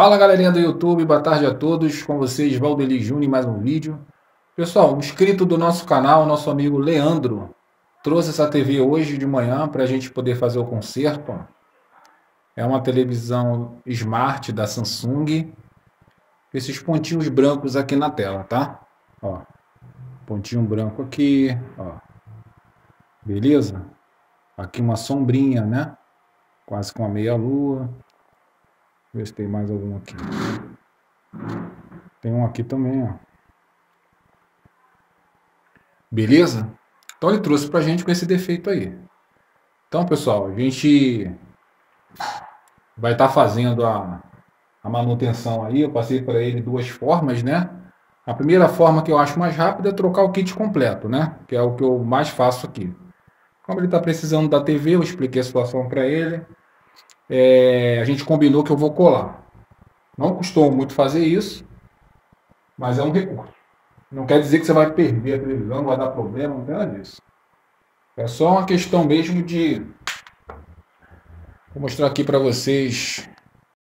Fala galerinha do YouTube, boa tarde a todos. Com vocês, Valdeli Júnior, mais um vídeo. Pessoal, um inscrito do nosso canal, nosso amigo Leandro, trouxe essa TV hoje de manhã para a gente poder fazer o conserto. É uma televisão Smart da Samsung. Esses pontinhos brancos aqui na tela, tá? Ó, pontinho branco aqui, ó. Beleza? Aqui uma sombrinha, né? Quase com a meia lua. Ver se tem mais algum aqui. Tem um aqui também, ó. Beleza? Então ele trouxe pra gente com esse defeito aí. Então, pessoal, a gente vai estar tá fazendo a, a manutenção aí. Eu passei para ele duas formas, né? A primeira forma que eu acho mais rápida é trocar o kit completo, né? Que é o que eu mais faço aqui. Como ele está precisando da TV, eu expliquei a situação para ele é, a gente combinou que eu vou colar. Não custou muito fazer isso, mas é um recurso. Não quer dizer que você vai perder a televisão, não vai dar problema, não tem nada disso. É só uma questão mesmo de. Vou mostrar aqui para vocês